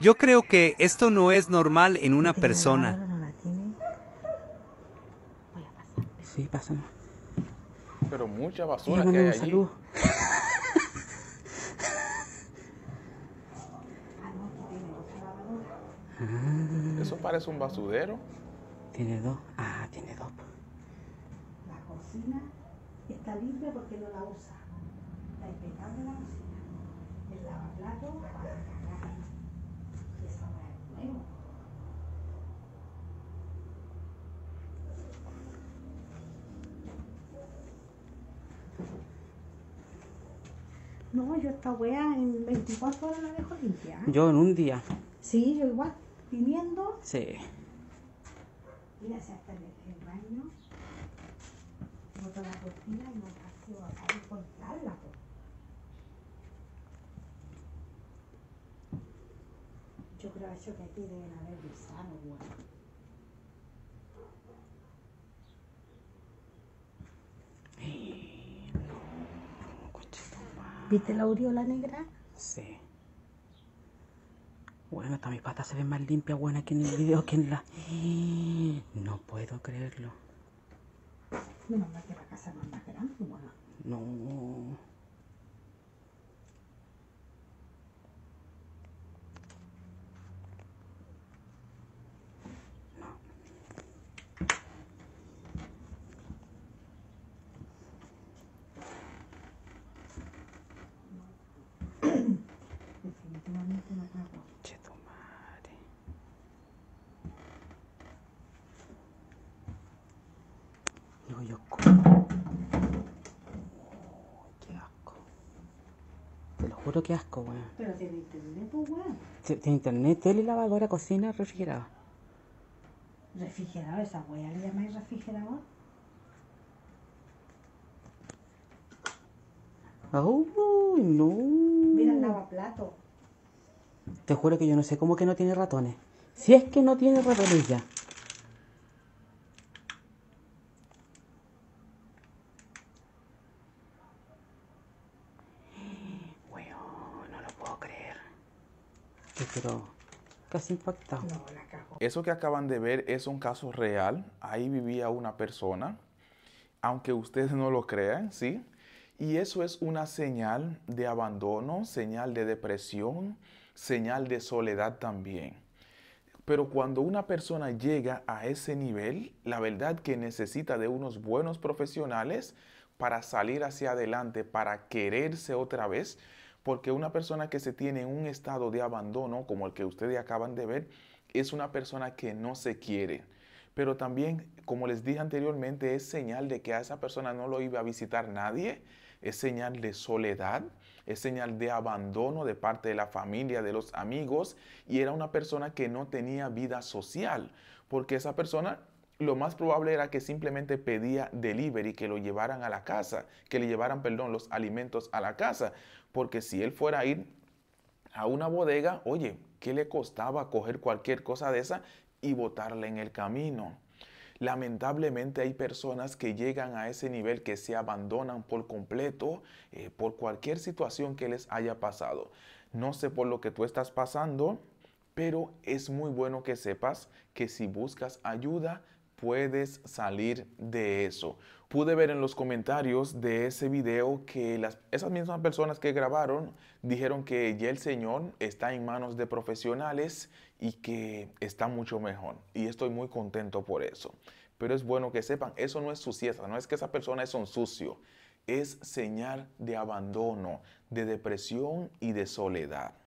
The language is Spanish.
Yo creo que esto no es normal en una persona. No la tiene. Voy a pasar. Sí, pásame. Pero mucha basura que hay allí. Ah. Eso parece un basudero. Tiene dos. Ah, tiene dos. La cocina está limpia porque no la usa. Está impecable la cocina. El lavaplato para no yo esta wea en 24 horas la dejo limpia. ¿eh? Yo en un día. Sí, yo igual, viniendo, Sí. mira, se hasta el, el baño, boto la cortina y no paso a salir cortarla. po. Yo creo eso que aquí deben haber gusanos, bueno. ¿Viste la aureola negra? Sí. Bueno, hasta mis patas se ven más limpias, bueno, aquí en el video que en la... No puedo creerlo. Menos mal que la casa no es más grande, bueno. No. Digo yo, qué asco. Te lo juro que asco, weón. Pero tiene internet, pues, weón. Tiene internet, tele, lavadora, cocina, refrigerador. Refrigerador, esa wea le llamáis refrigerador. Uy, no. Mira el lavaplato. Te juro que yo no sé cómo que no tiene ratones. Si es que no tiene ratones ya. Weón, no lo puedo creer. Yo pero casi impactado. No, la. Eso que acaban de ver es un caso real. Ahí vivía una persona, aunque ustedes no lo crean, ¿sí? Y eso es una señal de abandono, señal de depresión, señal de soledad también. Pero cuando una persona llega a ese nivel, la verdad que necesita de unos buenos profesionales para salir hacia adelante, para quererse otra vez, porque una persona que se tiene en un estado de abandono, como el que ustedes acaban de ver, es una persona que no se quiere. Pero también, como les dije anteriormente, es señal de que a esa persona no lo iba a visitar nadie, es señal de soledad, es señal de abandono de parte de la familia, de los amigos, y era una persona que no tenía vida social, porque esa persona lo más probable era que simplemente pedía delivery, que lo llevaran a la casa, que le llevaran, perdón, los alimentos a la casa, porque si él fuera a ir a una bodega, oye, ¿qué le costaba coger cualquier cosa de esa y botarla en el camino? Lamentablemente hay personas que llegan a ese nivel que se abandonan por completo eh, por cualquier situación que les haya pasado. No sé por lo que tú estás pasando, pero es muy bueno que sepas que si buscas ayuda, puedes salir de eso. Pude ver en los comentarios de ese video que esas mismas personas que grabaron dijeron que ya el Señor está en manos de profesionales y que está mucho mejor. Y estoy muy contento por eso. Pero es bueno que sepan, eso no es suciedad, no es que esa persona es un sucio, es señal de abandono, de depresión y de soledad.